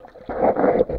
you